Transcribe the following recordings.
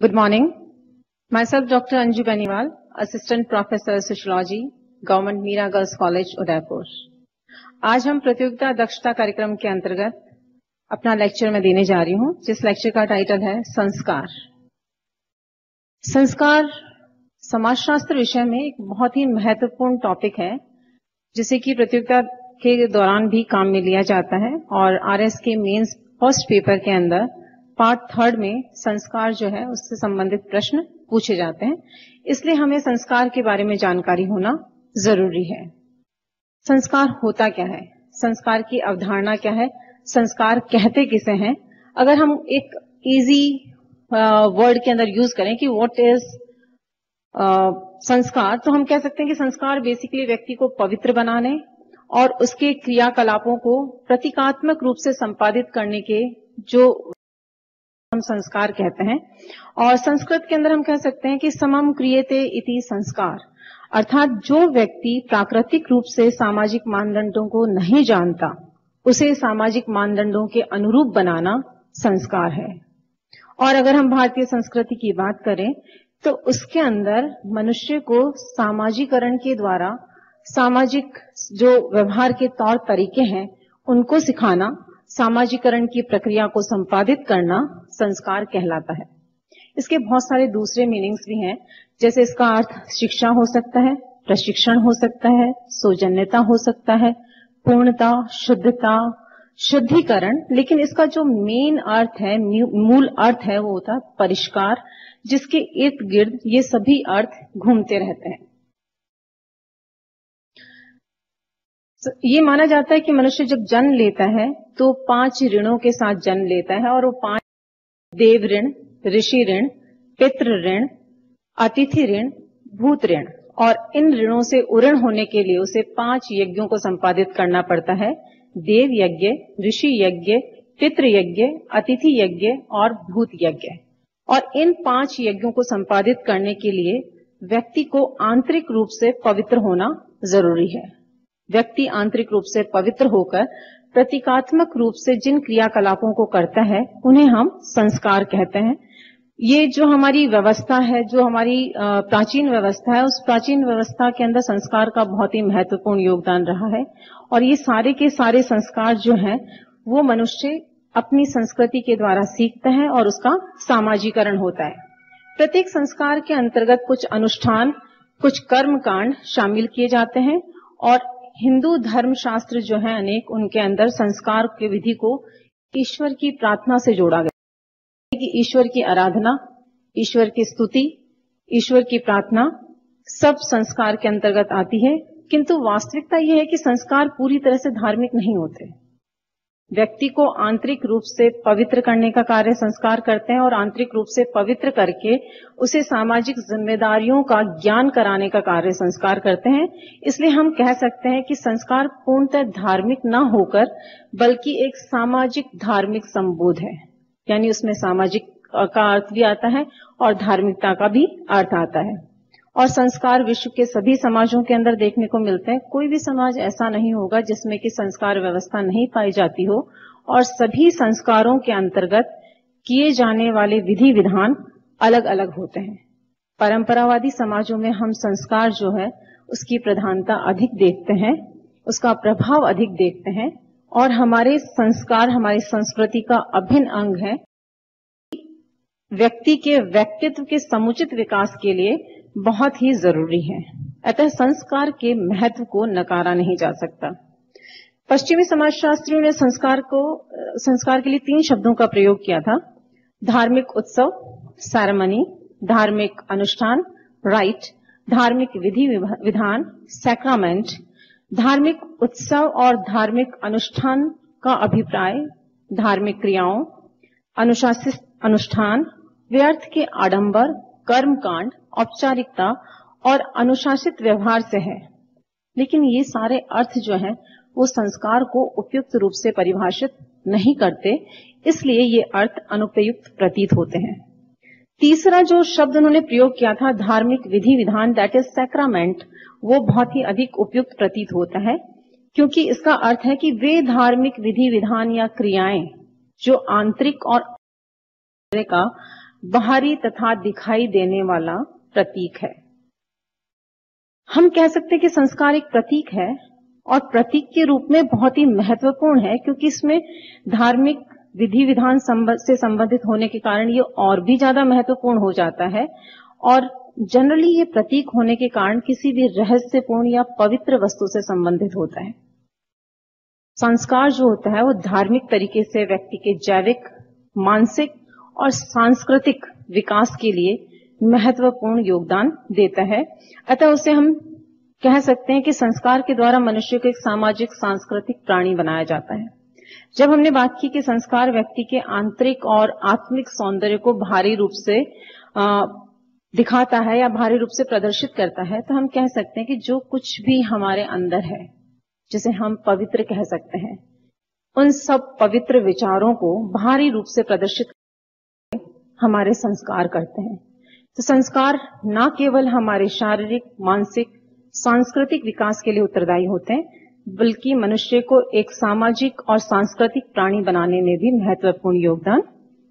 Good morning. Myself, Dr. Anju Beniwal, Assistant Professor Sociology, Government Meera Girls College, Udaipur आज हम प्रतियोगिता दक्षता कार्यक्रम के अंतर्गत अपना लेक्चर में देने जा रही हूँ जिस लेक्चर का टाइटल है संस्कार संस्कार समाजशास्त्र विषय में एक बहुत ही महत्वपूर्ण टॉपिक है जिसे कि प्रतियोगिता के दौरान भी काम में लिया जाता है और आरएस के मेंस फ़र्स्ट पेपर के अंदर, पार्ट थर्ड में संस्कार जो है, उससे संबंधित प्रश्न पूछे जाते हैं। इसलिए हमें संस्कार के बारे में जानकारी होना ज़रूरी है। संस्कार होता क्या है? संस्कार की अवधारणा क्या है? संस्कार कहते किसे हैं? अगर हम एक इजी वर्ड के अंदर यूज़ करें कि व्हाट इज़ संस्कार तो हम कह सकते हैं कि संस्कार बेसिकली व्यक्ति को पवित्र बनाने और उसके क्रियाकलापों को प्रतीकात्मक रूप से संपादित करने के जो हम संस्कार कहते हैं, और संस्कृत के अंदर हम कह सकते हैं कि समम क्रियते इति संस्कार। अर्थात जो व्यक्ति प्राकृतिक रूप से सामाजिक मानदंडों को नहीं जानता, उसे सामाजिक मानदंडों के अनुरूप बनाना संस्कार है। और अगर हम भारतीय संस्कृति की बात करें तो उसके अंदर मनुष्य को सामाजिकरण के द्वारा सामाजिक जो व्यवहार के तौर तरीके हैं, उनको सिखाना, सामाजिकरण की प्रक्रिया को संपादित करना संस्कार कहलाता है। इसके बहुत सारे दूसरे मीनिंग्स भी हैं, जैसे इसका अर्थ शिक्षा हो सकता है, प्रशिक्षण हो सकता है, सौजन्यता हो सकता है, पूर्णता, शुद्धता, शुद्धिकरण। लेकिन इसका जो मेन अर्थ है मूल अर्थ है, वो होता है परिष्कार, जिसके इर्द गिर्द ये सभी अर्थ घूमते रहते हैं। ये माना जाता है कि मनुष्य जब जन्म लेता है तो पाँच ऋणों के साथ जन्म लेता है और वो पाँच देव ऋण, ऋषि ऋण, पितृ ऋण, अतिथि ऋण, भूत ऋण और इन ऋणों से उऋण होने के लिए उसे पाँच यज्ञों को संपादित करना पड़ता है। देव यज्ञ, ऋषि यज्ञ, पितृ यज्ञ, अतिथि यज्ञ और भूत यज्ञ। और इन पाँच यज्ञों को संपादित करने के लिए व्यक्ति को आंतरिक रूप से पवित्र होना ज़रूरी है। व्यक्ति आंतरिक रूप से पवित्र होकर, प्रतीकात्मक रूप से जिन क्रियाकलापों को करता है, उन्हें हम संस्कार कहते हैं। ये जो हमारी व्यवस्था है, जो हमारी प्राचीन व्यवस्था है, उस प्राचीन व्यवस्था के अंदर संस्कार का बहुत ही महत्वपूर्ण योगदान रहा है। और ये सारे के सारे संस्कार जो हैं, वो मनुष्य अपनी संस्कृति के द्वारा सीखता है और उसका सामाजिकरण होता है। प्रत्येक संस्कार के अंतर्गत कुछ अनुष्ठान, कुछ कर्म कांड शामिल किए जाते हैं और हिंदू धर्म शास्त्र जो है अनेक, उनके अंदर संस्कार के विधि को ईश्वर की प्रार्थना से जोड़ा गया। कि ईश्वर की आराधना, ईश्वर की स्तुति, ईश्वर की प्रार्थना सब संस्कार के अंतर्गत आती है। किंतु वास्तविकता यह है कि संस्कार पूरी तरह से धार्मिक नहीं होते। व्यक्ति को आंतरिक रूप से पवित्र करने का कार्य संस्कार करते हैं और आंतरिक रूप से पवित्र करके उसे सामाजिक जिम्मेदारियों का ज्ञान कराने का कार्य संस्कार करते हैं। इसलिए हम कह सकते हैं कि संस्कार पूर्णतः धार्मिक न होकर, बल्कि एक सामाजिक धार्मिक संबोध है। यानी उसमें सामाजिक का अर्थ भी आता है और धार्मिकता का भी अर्थ आता है। और संस्कार विश्व के सभी समाजों के अंदर देखने को मिलते हैं। कोई भी समाज ऐसा नहीं होगा जिसमें कि संस्कार व्यवस्था नहीं पाई जाती हो और सभी संस्कारों के अंतर्गत किए जाने वाले विधि विधान अलग अलग होते हैं। परंपरावादी समाजों में हम संस्कार जो है, उसकी प्रधानता अधिक देखते हैं, उसका प्रभाव अधिक देखते हैं और हमारे संस्कार, हमारी संस्कृति का अभिन्न अंग है। व्यक्ति के व्यक्तित्व के समुचित विकास के लिए बहुत ही ज़रूरी है। अतः संस्कार के महत्व को नकारा नहीं जा सकता। पश्चिमी समाजशास्त्रियों ने संस्कार को, संस्कार के लिए तीन शब्दों का प्रयोग किया था। धार्मिक उत्सव सैरमनी धार्मिक अनुष्ठान राइट धार्मिक विधि विधान सैक्रामेंट धार्मिक उत्सव और धार्मिक अनुष्ठान का अभिप्राय, धार्मिक क्रियाओं, अनुशासित अनुष्ठान, व्यर्थ के आडंबर कर्म कांड औपचारिकता और अनुशासित व्यवहार से है। लेकिन ये सारे अर्थ जो हैं, वो संस्कार को उपयुक्त रूप से परिभाषित नहीं करते, इसलिए ये अर्थ अनुपयुक्त प्रतीत होते हैं। तीसरा जो शब्द उन्होंने प्रयोग किया था, धार्मिक विधि विधान दैट इज़ सैक्रामेंट वो बहुत ही अधिक उपयुक्त प्रतीत होता है, क्योंकि इसका अर्थ है कि वे धार्मिक विधि विधान या क्रियाएँ, जो आंतरिक और का बाहरी तथा दिखाई देने वाला प्रतीक है। हम कह सकते हैं कि संस्कार एक प्रतीक है और प्रतीक के रूप में बहुत ही महत्वपूर्ण है क्योंकि इसमें धार्मिक विधि विधान से संबंधित होने के कारण ये और भी ज़्यादा महत्वपूर्ण हो जाता है और जनरली ये प्रतीक होने के कारण किसी भी रहस्यपूर्ण या पवित्र वस्तु से संबंधित होता है। संस्कार जो होता है वो धार्मिक तरीके से व्यक्ति के जैविक, मानसिक और सांस्कृतिक विकास के लिए महत्वपूर्ण योगदान देता है। अतः उसे हम कह सकते हैं कि संस्कार के द्वारा मनुष्य को एक सामाजिक सांस्कृतिक प्राणी बनाया जाता है। जब हमने बात की कि संस्कार व्यक्ति के आंतरिक और आत्मिक सौंदर्य को भारी रूप से आ, दिखाता है या भारी रूप से प्रदर्शित करता है तो हम कह सकते हैं कि जो कुछ भी हमारे अंदर है जिसे हम पवित्र कह सकते हैं उन सब पवित्र विचारों को भारी रूप से प्रदर्शित हमारे संस्कार करते हैं। तो संस्कार न केवल हमारे शारीरिक, मानसिक, सांस्कृतिक विकास के लिए उत्तरदायी होते हैं, बल्कि मनुष्य को एक सामाजिक और सांस्कृतिक प्राणी बनाने में भी महत्वपूर्ण योगदान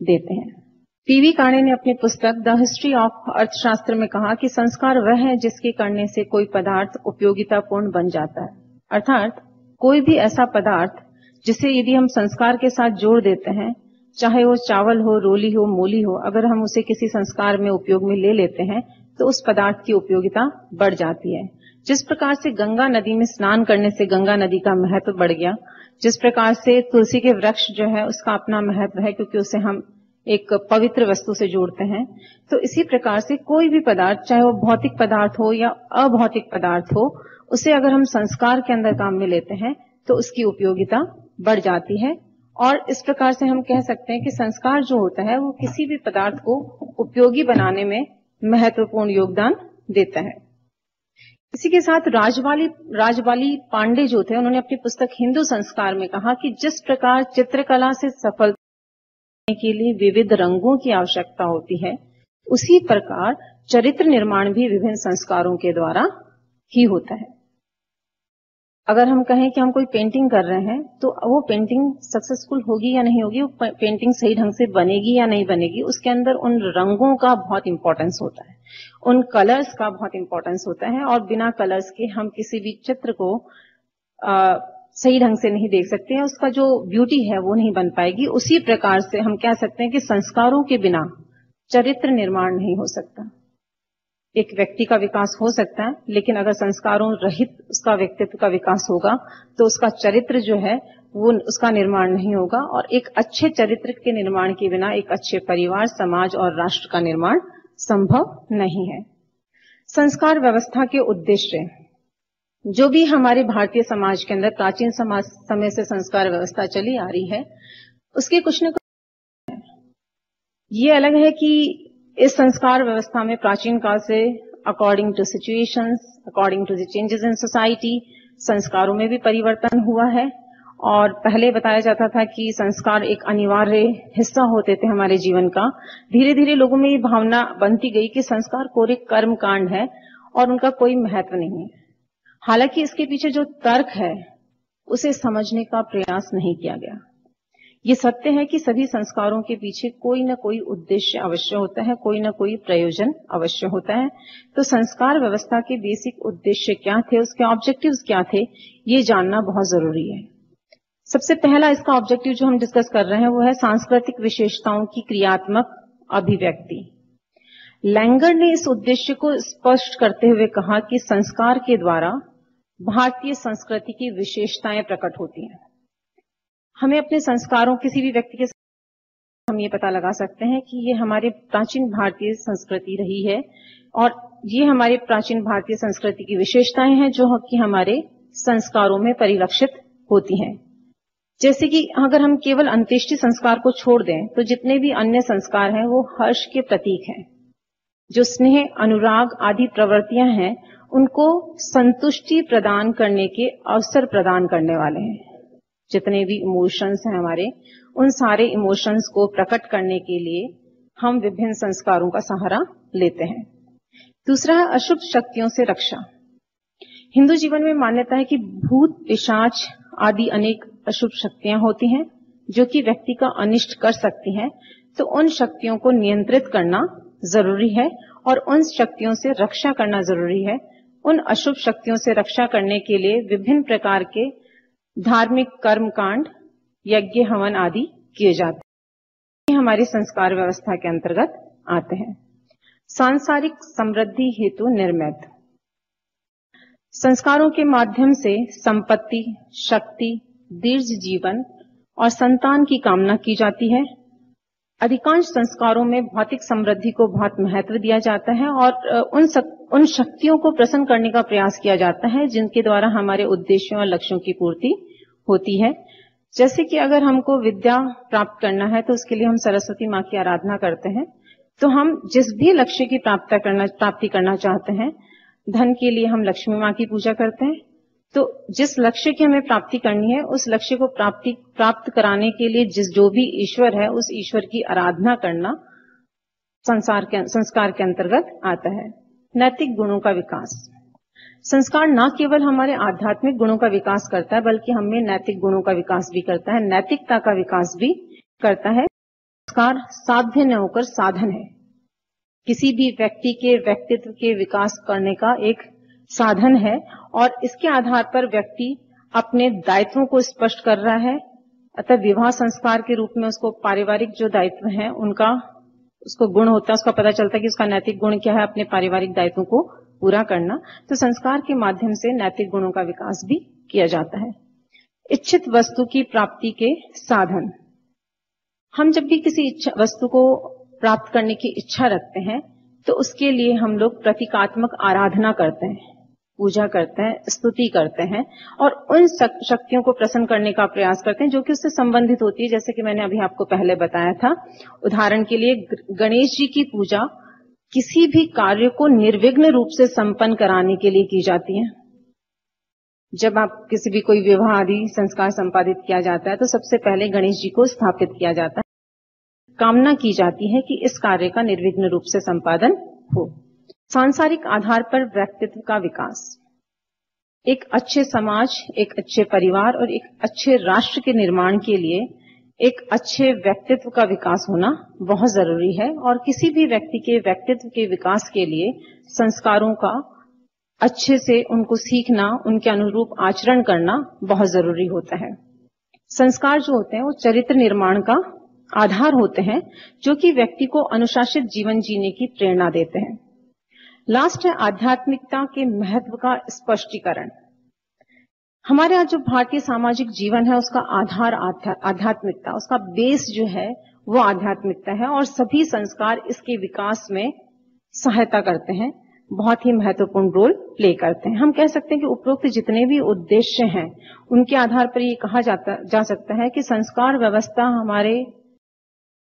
देते हैं। पीवी काणे ने अपनी पुस्तक द हिस्ट्री ऑफ़ अर्थशास्त्र में कहा कि संस्कार वह है जिसके करने से कोई पदार्थ उपयोगितापूर्ण बन जाता है। अर्थात, कोई भी ऐसा पदार्थ जिसे यदि हम संस्कार के साथ जोड़ देते हैं चाहे वो चावल हो, रोली हो, मूली हो, अगर हम उसे किसी संस्कार में उपयोग में ले लेते हैं तो उस पदार्थ की उपयोगिता बढ़ जाती है। जिस प्रकार से गंगा नदी में स्नान करने से गंगा नदी का महत्व बढ़ गया, जिस प्रकार से तुलसी के वृक्ष जो है उसका अपना महत्व है क्योंकि उसे हम एक पवित्र वस्तु से जोड़ते हैं तो इसी प्रकार से कोई भी पदार्थ, चाहे वो भौतिक पदार्थ हो या अभौतिक पदार्थ हो, उसे अगर हम संस्कार के अंदर काम में लेते हैं तो उसकी उपयोगिता बढ़ जाती है। और इस प्रकार से हम कह सकते हैं कि संस्कार जो होता है, वो किसी भी पदार्थ को उपयोगी बनाने में महत्वपूर्ण योगदान देता है। इसी के साथ राजवाली राजवाली पांडे जो थे, उन्होंने अपनी पुस्तक हिंदू संस्कार में कहा कि जिस प्रकार चित्रकला से सफल के लिए विविध रंगों की आवश्यकता होती है, उसी प्रकार चरित्र निर्माण भी विभिन्न संस्कारों के द्वारा ही होता है। अगर हम कहें कि हम कोई पेंटिंग कर रहे हैं तो वो पेंटिंग सक्सेसफुल होगी या नहीं होगी वो पेंटिंग सही ढंग से बनेगी या नहीं बनेगी उसके अंदर उन रंगों का बहुत इंपॉर्टेंस होता है। उन कलर्स का बहुत इंपॉर्टेंस होता है और बिना कलर्स के हम किसी भी चित्र को आ, सही ढंग से नहीं देख सकते हैं उसका जो ब्यूटी है वो नहीं बन पाएगी। उसी प्रकार से हम कह सकते हैं कि संस्कारों के बिना चरित्र निर्माण नहीं हो सकता। एक व्यक्ति का विकास हो सकता है, लेकिन अगर संस्कारों रहित उसका व्यक्तित्व का विकास होगा तो उसका चरित्र जो है, वो उसका निर्माण नहीं होगा। और एक अच्छे चरित्र के निर्माण के बिना एक अच्छे परिवार, समाज और राष्ट्र का निर्माण संभव नहीं है। संस्कार व्यवस्था के उद्देश्य। जो भी हमारे भारतीय समाज के अंदर प्राचीन समाज समय से संस्कार व्यवस्था चली आ रही है, उसके कुछ न कुछ ये अलग है कि इस संस्कार व्यवस्था में प्राचीन काल से according to situations according to the changes in society संस्कारों में भी परिवर्तन हुआ है। और पहले बताया जाता था कि संस्कार एक अनिवार्य हिस्सा होते थे हमारे जीवन का। धीरे धीरे लोगों में ये भावना बनती गई कि संस्कार कोरे कर्म कांड है और उनका कोई महत्व नहीं है। हालाँकि इसके पीछे जो तर्क है, उसे समझने का प्रयास नहीं किया गया। ये सत्य है कि सभी संस्कारों के पीछे कोई न कोई उद्देश्य अवश्य होता है, कोई न कोई प्रयोजन अवश्य होता है। तो संस्कार व्यवस्था के बेसिक उद्देश्य क्या थे, उसके ऑब्जेक्टिव्स क्या थे, ये जानना बहुत ज़रूरी है। सबसे पहला इसका ऑब्जेक्टिव जो हम डिस्कस कर रहे हैं, वो है सांस्कृतिक विशेषताओं की क्रियात्मक अभिव्यक्ति। लैंगर ने इस उद्देश्य को स्पष्ट करते हुए कहा कि संस्कार के द्वारा भारतीय संस्कृति की विशेषताएँ प्रकट होती हैं। हमें अपने संस्कारों, किसी भी व्यक्ति के हम ये पता लगा सकते हैं कि ये हमारे प्राचीन भारतीय संस्कृति रही है और ये हमारे प्राचीन भारतीय संस्कृति की विशेषताएँ हैं जो कि हमारे संस्कारों में परिलक्षित होती हैं। जैसे कि अगर हम केवल अंत्येष्टि संस्कार को छोड़ दें तो जितने भी अन्य संस्कार हैं, वो हर्ष के प्रतीक हैं। जो स्नेह, अनुराग आदि प्रवृत्तियाँ हैं, उनको संतुष्टि प्रदान करने के अवसर प्रदान करने वाले हैं। जितने भी इमोशंस हैं हमारे, उन सारे इमोशंस को प्रकट करने के लिए हम विभिन्न संस्कारों का सहारा लेते हैं। दूसरा है अशुभ शक्तियों से रक्षा। हिंदू जीवन में मान्यता है कि भूत, पिशाच आदि अनेक अशुभ शक्तियाँ होती हैं, जो कि व्यक्ति का अनिष्ट कर सकती हैं। तो उन शक्तियों को नियंत्रित करना ज़रूरी है और उन शक्तियों से रक्षा करना ज़रूरी है। उन अशुभ शक्तियों से रक्षा करने के लिए विभिन्न प्रकार के धार्मिक कर्म कांड यज्ञ, हवन आदि किए जाते हैं। हमारी संस्कार व्यवस्था के अंतर्गत आते हैं। सांसारिक समृद्धि हेतु निर्मित। संस्कारों के माध्यम से संपत्ति, शक्ति, दीर्घ जीवन और संतान की कामना की जाती है। अधिकांश संस्कारों में भौतिक समृद्धि को बहुत महत्व दिया जाता है और उन सक, उन शक्तियों को प्रसन्न करने का प्रयास किया जाता है जिनके द्वारा हमारे उद्देश्यों और लक्ष्यों की पूर्ति होती है। जैसे कि अगर हमको विद्या प्राप्त करना है तो उसके लिए हम सरस्वती माँ की आराधना करते हैं। तो हम जिस भी लक्ष्य की प्राप्त करना प्राप्ति करना चाहते हैं धन के लिए हम लक्ष्मी माँ की पूजा करते हैं। तो जिस लक्ष्य की हमें प्राप्ति करनी है, उस लक्ष्य को प्राप्ति, प्राप्त कराने के लिए जिस, जो भी ईश्वर है, उस ईश्वर की आराधना करना संसार के, संस्कार के अंतर्गत आता है। नैतिक गुणों का विकास। संस्कार न केवल हमारे आध्यात्मिक गुणों का विकास करता है, बल्कि हमें नैतिक गुणों का विकास भी करता है, नैतिकता का विकास भी करता है। संस्कार साध्य न होकर साधन है। किसी भी व्यक्ति के व्यक्तित्व के विकास करने का एक साधन है और इसके आधार पर व्यक्ति अपने दायित्वों को स्पष्ट कर रहा है, अतः विवाह संस्कार के रूप में उसको पारिवारिक जो दायित्व है, उनका उसको गुण होता है, उसका पता चलता है कि उसका नैतिक गुण क्या है, अपने पारिवारिक दायित्वों को पूरा करना। तो संस्कार के माध्यम से नैतिक गुणों का विकास भी किया जाता है। इच्छित वस्तु की प्राप्ति के साधन। हम जब भी किसी वस्तु को प्राप्त करने की इच्छा रखते हैं तो उसके लिए हम लोग प्रतीकात्मक आराधना करते हैं। पूजा करते हैं, स्तुति करते हैं और उन शक्तियों को प्रसन्न करने का प्रयास करते हैं जो कि उससे संबंधित होती है। जैसे कि मैंने अभी आपको पहले बताया था, उदाहरण के लिए गणेश जी की पूजा किसी भी कार्य को निर्विघ्न रूप से संपन्न कराने के लिए की जाती है। जब आप किसी भी कोई विवाह आदि संस्कार संपादित किया जाता है तो सबसे पहले गणेश जी को स्थापित किया जाता है। कामना की जाती है कि इस कार्य का निर्विघ्न रूप से संपादन हो। सांसारिक आधार पर व्यक्तित्व का विकास। एक अच्छे समाज, एक अच्छे परिवार और एक अच्छे राष्ट्र के निर्माण के लिए एक अच्छे व्यक्तित्व का विकास होना बहुत ज़रूरी है और किसी भी व्यक्ति के व्यक्तित्व के विकास के लिए संस्कारों का अच्छे से उनको सीखना, उनके अनुरूप आचरण करना बहुत ज़रूरी होता है। संस्कार जो होते हैं वो चरित्र निर्माण का आधार होते हैं, जो कि व्यक्ति को अनुशासित जीवन जीने की प्रेरणा देते हैं। लास्ट है आध्यात्मिकता के महत्व का स्पष्टीकरण। हमारे यहाँ जो भारतीय सामाजिक जीवन है, उसका आधार आध्यात्मिकता, उसका बेस जो है, वो आध्यात्मिकता है और सभी संस्कार इसके विकास में सहायता करते हैं। बहुत ही महत्वपूर्ण रोल प्ले करते हैं। हम कह सकते हैं कि उपरोक्त जितने भी उद्देश्य हैं, उनके आधार पर ये कहा जाता, जा सकता है कि संस्कार व्यवस्था हमारे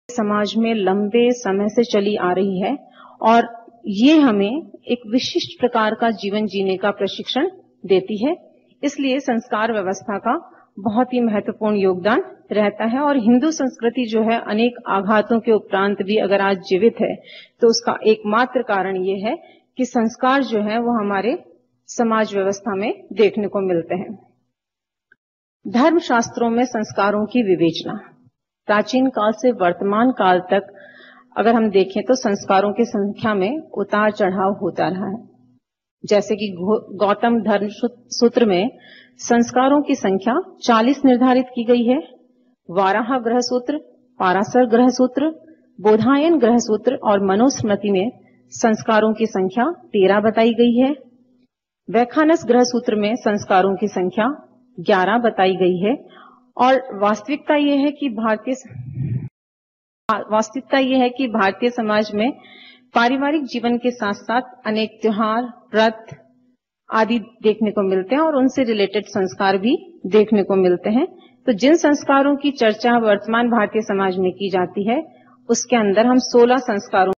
समाज में लंबे समय से चली आ रही है और ये हमें एक विशिष्ट प्रकार का जीवन जीने का प्रशिक्षण देती है। इसलिए संस्कार व्यवस्था का बहुत ही महत्वपूर्ण योगदान रहता है और हिंदू संस्कृति जो है, अनेक आघातों के उपरांत भी अगर आज जीवित है तो उसका एकमात्र कारण ये है कि संस्कार जो है, वो हमारे समाज व्यवस्था में देखने को मिलते हैं। धर्म शास्त्रों में संस्कारों की विवेचना। प्राचीन काल से वर्तमान काल तक अगर हम देखें तो संस्कारों की संख्या में उतार चढ़ाव होता रहा है। जैसे कि गौतम धर्म सूत्र में संस्कारों की संख्या 40 निर्धारित की गई है। वाराह ग्रह सूत्र, पारासर ग्रह सूत्र, बोधायन ग्रह सूत्र और मनुस्मृति में संस्कारों की संख्या तेरह बताई गई है। वैखानस ग्रह सूत्र में संस्कारों की संख्या ग्यारह बताई गई है और वास्तविकता यह है कि भारतीय वास्तविकता यह है कि भारतीय समाज में पारिवारिक जीवन के साथ साथ अनेक त्योहार, व्रत आदि देखने को मिलते हैं और उनसे रिलेटेड संस्कार भी देखने को मिलते हैं। तो जिन संस्कारों की चर्चा वर्तमान भारतीय समाज में की जाती है, उसके अंदर हम 16 संस्कारों